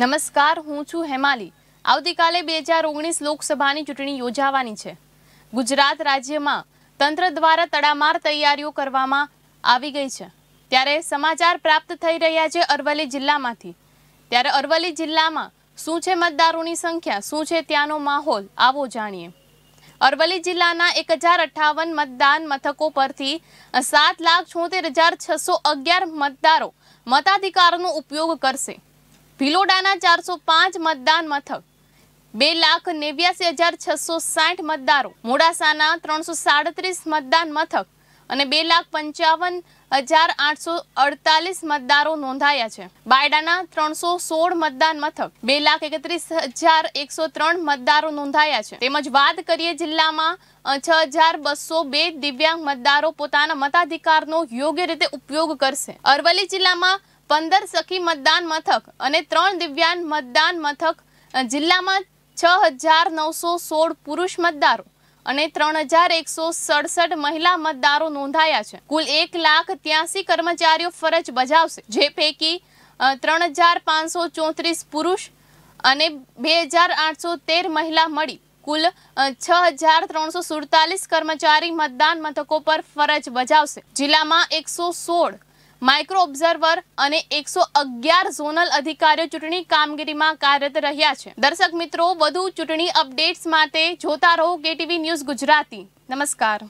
નમસ્કાર, હું છું હેમાલી. આવતીકાલે બે હજાર ઓગણીસ લોકસભાની ચૂંટણી યોજાવાની છે. ગુજરાત રાજ્યમાં તંત્ર દ્વારા તડામાર તૈયારીઓ કરવામાં આવી ગઈ છે. ત્યારે સમાચાર પ્રાપ્ત થઈ રહ્યા છે અરવલ્લી જિલ્લામાંથી. ત્યારે અરવલ્લી જિલ્લામાં શું છે મતદારોની સંખ્યા? શું છે ત્યાંનો માહોલ? આવો જાણીએ. અરવલ્લી જિલ્લાના એક હજાર અઠ્ઠાવન મતદાન મથકો પરથી સાત લાખ છોતેર હજાર છસો અગિયાર મતદારો મતાધિકારનો ઉપયોગ કરશે. ભિલોડાના ચારસો પાંચ મતદાન મથક. બે લાખ નેવ્યાસી હજાર છસો સાઠ મતદારો. મોડાસાના ત્રણસો સાડત્રીસ મતદાન મથક અને બે લાખ પંચાવન હજાર આઠસો અડતાલીસ મતદારો નોંધાયા છે. બાયડાના ત્રણસો સોળ મતદાન મથક. બે લાખ એકત્રીસ હજાર એકસો ત્રણ મતદારો નોંધાયા છે. તેમજ વાત કરીએ જિલ્લામાં છ હજાર બસો બે દિવ્યાંગ મતદારો પોતાના મતાધિકારનો યોગ્ય રીતે ઉપયોગ કરશે. અરવલ્લી જિલ્લામાં પંદર સખી મતદાન મથક અને ત્રણ દિવ્યાંગ મતદાન મથક જિલ્લામાં છ હજાર નવસો સોળ પુરુષ મતદારો અને ત્રણ હજાર એકસો સડસઠ મહિલા મતદારો નોંધાયા છે. કુલ એક લાખ ત્યાસી કર્મચારીઓ ફરજ બજાવશે, જે પૈકી ત્રણ હજાર પાંચસો ચોત્રીસ પુરુષ અને બે હજાર આઠસો તેર મહિલા મળી. કુલ છ હજાર ત્રણસો સુડતાલીસ કર્મચારી મતદાન મથકો પર ફરજ બજાવશે. જિલ્લામાં એકસો સોળ માઇક્રો ઓબ્ઝર્વર અને એકસો અગિયાર ઝોનલ અધિકારીઓ ચૂંટણી કામગીરીમાં કાર્યરત રહ્યા છે. દર્શક મિત્રો, વધુ ચૂંટણી અપડેટ્સ માટે જોતા રહો કેટીવી ન્યૂઝ ગુજરાતી. નમસ્કાર.